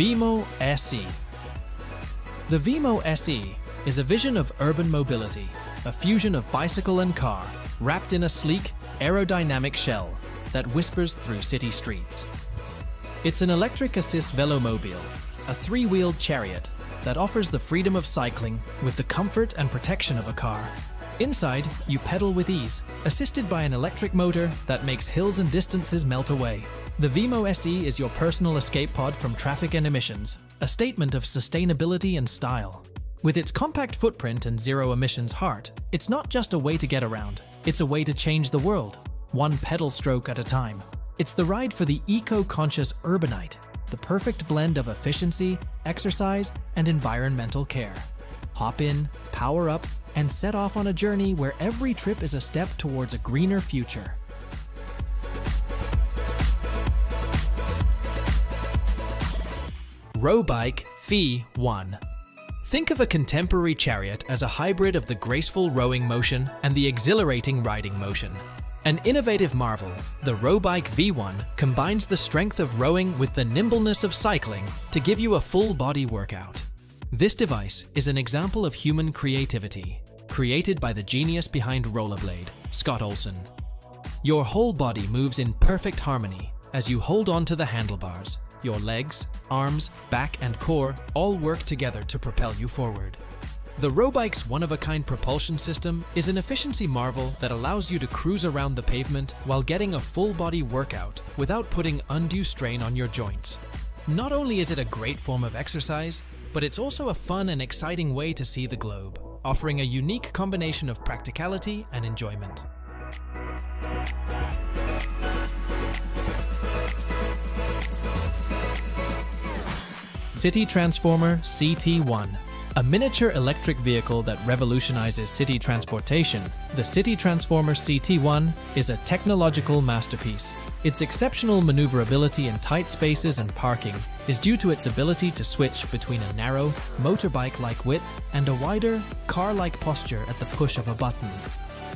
Veemo SE. The Veemo SE is a vision of urban mobility, a fusion of bicycle and car, wrapped in a sleek, aerodynamic shell that whispers through city streets. It's an electric assist velomobile, a three-wheeled chariot that offers the freedom of cycling with the comfort and protection of a car. Inside, you pedal with ease, assisted by an electric motor that makes hills and distances melt away. The Veemo SE is your personal escape pod from traffic and emissions, a statement of sustainability and style. With its compact footprint and zero emissions heart, it's not just a way to get around, it's a way to change the world, one pedal stroke at a time. It's the ride for the eco-conscious urbanite, the perfect blend of efficiency, exercise, and environmental care. Hop in, power up, and set off on a journey where every trip is a step towards a greener future. Rowbike Phi 1 Think of a contemporary chariot as a hybrid of the graceful rowing motion and the exhilarating riding motion. An innovative marvel, the Rowbike V1 combines the strength of rowing with the nimbleness of cycling to give you a full body workout. This device is an example of human creativity, created by the genius behind Rollerblade, Scott Olson. Your whole body moves in perfect harmony as you hold on to the handlebars. Your legs, arms, back, and core all work together to propel you forward. The Rowbike's one-of-a-kind propulsion system is an efficiency marvel that allows you to cruise around the pavement while getting a full-body workout without putting undue strain on your joints. Not only is it a great form of exercise, but it's also a fun and exciting way to see the globe, offering a unique combination of practicality and enjoyment. City Transformer CT1 a miniature electric vehicle that revolutionizes city transportation, the City Transformer CT1 is a technological masterpiece. Its exceptional maneuverability in tight spaces and parking is due to its ability to switch between a narrow, motorbike-like width and a wider, car-like posture at the push of a button.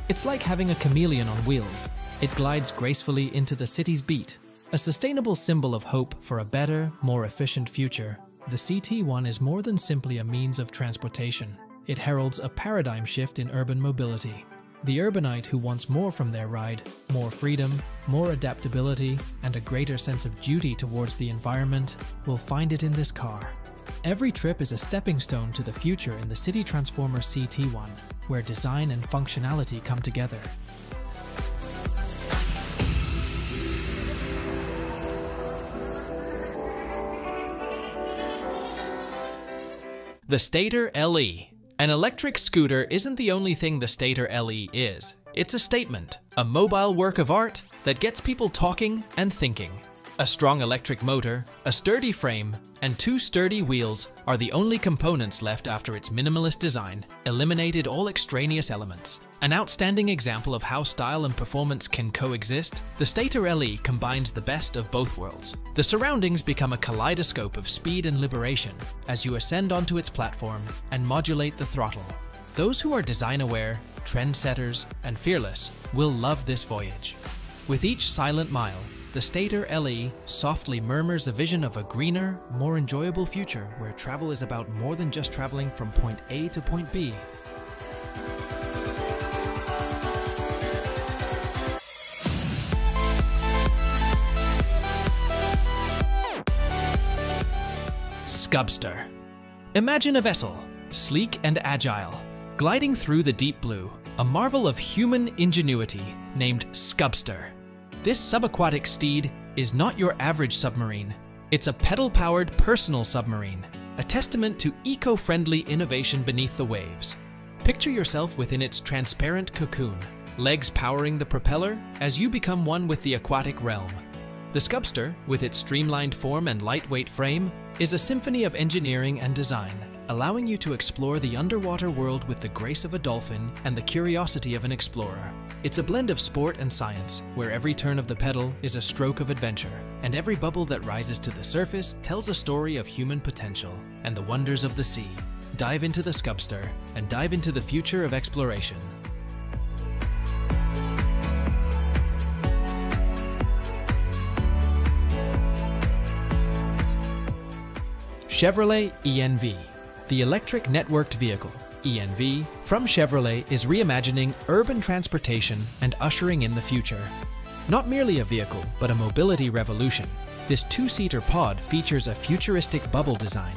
It's like having a chameleon on wheels. It glides gracefully into the city's beat, a sustainable symbol of hope for a better, more efficient future. The CT1 is more than simply a means of transportation. It heralds a paradigm shift in urban mobility. The urbanite who wants more from their ride, more freedom, more adaptability, and a greater sense of duty towards the environment, will find it in this car. Every trip is a stepping stone to the future in the City Transformer CT1, where design and functionality come together. The Stator LE. An electric scooter isn't the only thing the Stator LE is. It's a statement, a mobile work of art that gets people talking and thinking. A strong electric motor, a sturdy frame, and two sturdy wheels are the only components left after its minimalist design eliminated all extraneous elements. An outstanding example of how style and performance can coexist, the Stator LE combines the best of both worlds. The surroundings become a kaleidoscope of speed and liberation as you ascend onto its platform and modulate the throttle. Those who are design-aware, trendsetters, and fearless will love this voyage. With each silent mile, the Stator LE softly murmurs a vision of a greener, more enjoyable future where travel is about more than just traveling from point A to point B. Scubster. Imagine a vessel, sleek and agile, gliding through the deep blue, a marvel of human ingenuity named Scubster. This subaquatic steed is not your average submarine. It's a pedal-powered personal submarine, a testament to eco-friendly innovation beneath the waves. Picture yourself within its transparent cocoon, legs powering the propeller as you become one with the aquatic realm. The Scubster, with its streamlined form and lightweight frame, is a symphony of engineering and design, allowing you to explore the underwater world with the grace of a dolphin and the curiosity of an explorer. It's a blend of sport and science, where every turn of the pedal is a stroke of adventure, and every bubble that rises to the surface tells a story of human potential and the wonders of the sea. Dive into the Scubster and dive into the future of exploration. Chevrolet ENV, the electric networked vehicle. ENV from Chevrolet is reimagining urban transportation and ushering in the future. Not merely a vehicle, but a mobility revolution. This two-seater pod features a futuristic bubble design.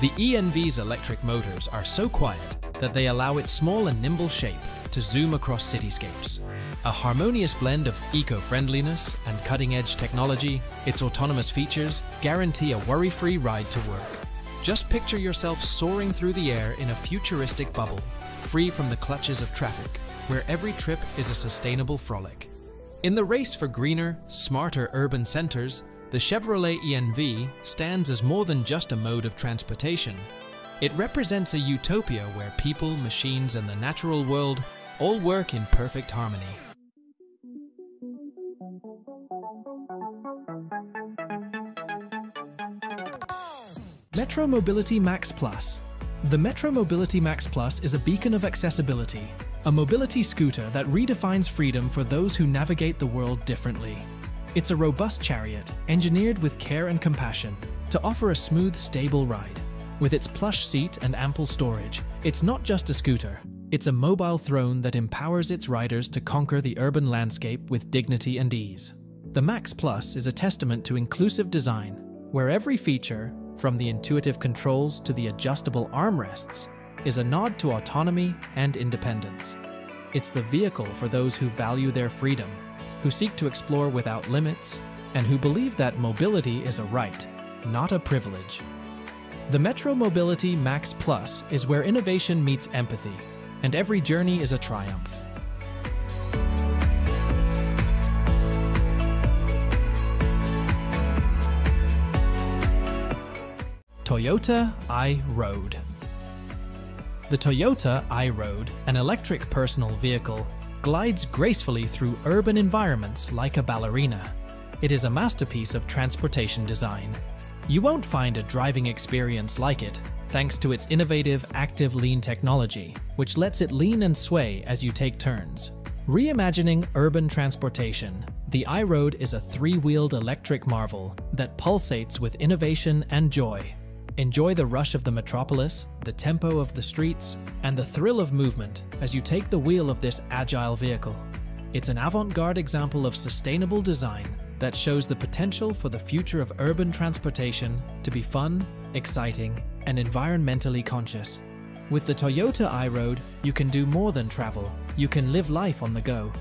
The ENV's electric motors are so quiet that they allow its small and nimble shape to zoom across cityscapes. A harmonious blend of eco-friendliness and cutting-edge technology, its autonomous features guarantee a worry-free ride to work. Just picture yourself soaring through the air in a futuristic bubble, free from the clutches of traffic, where every trip is a sustainable frolic. In the race for greener, smarter urban centers, the Chevrolet ENV stands as more than just a mode of transportation. It represents a utopia where people, machines, and the natural world all work in perfect harmony. Metro Mobility Max Plus. The Metro Mobility Max Plus is a beacon of accessibility, a mobility scooter that redefines freedom for those who navigate the world differently. It's a robust chariot, engineered with care and compassion, to offer a smooth, stable ride. With its plush seat and ample storage, it's not just a scooter, it's a mobile throne that empowers its riders to conquer the urban landscape with dignity and ease. The Max Plus is a testament to inclusive design, where every feature, from the intuitive controls to the adjustable armrests, is a nod to autonomy and independence. It's the vehicle for those who value their freedom, who seek to explore without limits, and who believe that mobility is a right, not a privilege. The Metro Mobility Max Plus is where innovation meets empathy, and every journey is a triumph. Toyota i-Road The Toyota i-Road, an electric personal vehicle, glides gracefully through urban environments like a ballerina. It is a masterpiece of transportation design. You won't find a driving experience like it, thanks to its innovative active lean technology, which lets it lean and sway as you take turns. Reimagining urban transportation, the i-Road is a three-wheeled electric marvel that pulsates with innovation and joy. Enjoy the rush of the metropolis, the tempo of the streets, and the thrill of movement as you take the wheel of this agile vehicle. It's an avant-garde example of sustainable design that shows the potential for the future of urban transportation to be fun, exciting, and environmentally conscious. With the Toyota i-Road, you can do more than travel. You can live life on the go.